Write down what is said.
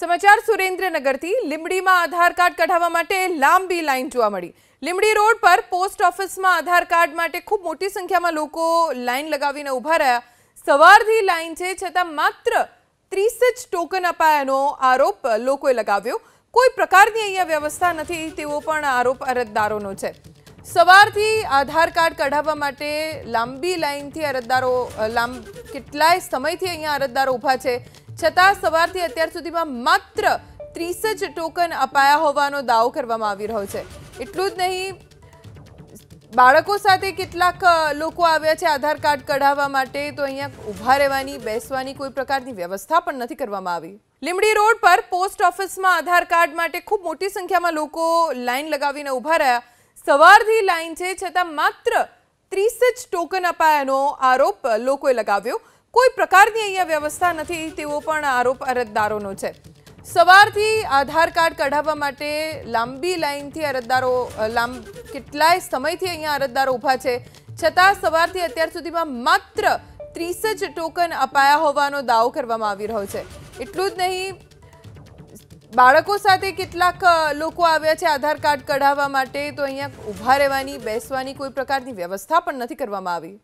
સમાચાર સુરેન્દ્રનગરથી લીંબડીમાં આધાર કાર્ડ કઢાવવા માટે લાંબી લાઈન જોવા મળી લીંબડી રોડ પર પોસ્ટ ઓફિસમાં આધાર કાર્ડ માટે ખૂબ મોટી સંખ્યામાં લોકો લાઈન લગાવીને ઊભા રહ્યા સવારથી લાઈન છે છતાં માત્ર ત્રીસ જ ટોકન અપાયાનો આરોપ લોકોએ લગાવ્યો કોઈ પ્રકારની અહીંયા વ્યવસ્થા નથી તેવો પણ આરોપ અરજદારોનો છે સવારથી આધાર કાર્ડ કઢાવવા માટે લાંબી લાઈનથી અરજદારો અ, લાંબ કેટલાય સમયથી અહીંયા અરજદારો ઊભા છે છતાં સવારથી અત્યાર સુધીમાં માત્ર ત્રીસ જ ટોકન અપાયા હોવાનો દાવો કરવામાં આવી રહ્યો છે એટલું જ નહીં બાળકો સાથે કેટલાક અ, લોકો આવ્યા છે આધાર કાર્ડ કઢાવવા માટે તો અહીંયા ઊભા રહેવાની બેસવાની કોઈ પ્રકારની વ્યવસ્થા પણ નથી કરવામાં આવી લીંબડી રોડ પર પોસ્ટ ઓફિસમાં આધાર કાર્ડ માટે ખૂબ મોટી સંખ્યામાં લોકો લાઈન લગાવીને ઊભા રહ્યા સવારથી લાઈન છે છતાં માત્ર ત્રીસ જ ટોકન અપાયાનો આરોપ લોકોએ લગાવ્યો કોઈ પ્રકારની અહીંયા વ્યવસ્થા નથી તેવો પણ આરોપ અરજદારોનો છે સવારથી આધાર કાર્ડ કઢાવવા માટે લાંબી લાઈનથી અરજદારો અ, લાંબ કેટલાય સમયથી અહીંયા અરજદારો ઊભા છે છતાં સવારથી અત્યાર સુધીમાં માત્ર ત્રીસ જ ટોકન અપાયા હોવાનો દાવો કરવામાં આવી રહ્યો છે એટલું જ નહીં બાળકો સાથે કેટલાક અ, લોકો આવ્યા છે આધાર કાર્ડ કઢાવવા માટે તો અહીંયા ઊભા રહેવાની બેસવાની કોઈ પ્રકારની વ્યવસ્થા પણ નથી કરવામાં આવી